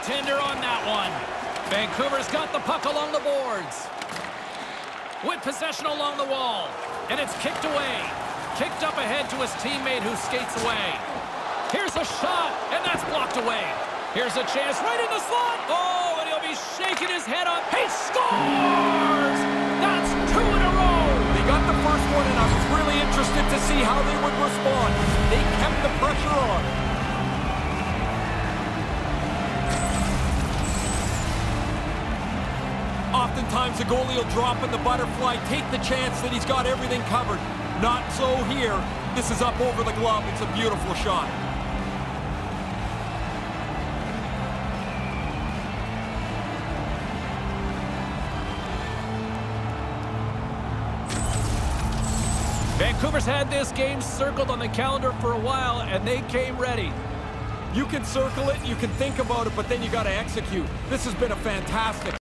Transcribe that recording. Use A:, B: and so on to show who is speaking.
A: goaltender on that one. Vancouver's got the puck along the boards. With possession along the wall. And it's kicked away. Kicked up ahead to his teammate who skates away. Here's a shot, and that's blocked away. Here's a chance right in the slot. Oh, and he'll be shaking his head up. He scores! That's two in a row.
B: They got the first one, and I was really interested to see how they would respond. Oftentimes, the goalie will drop in the butterfly, take the chance that he's got everything covered. Not so here. This is up over the glove. It's a beautiful shot.
A: Vancouver's had this game circled on the calendar for a while, and they came ready.
B: You can circle it, you can think about it, but then you got to execute. This has been a fantastic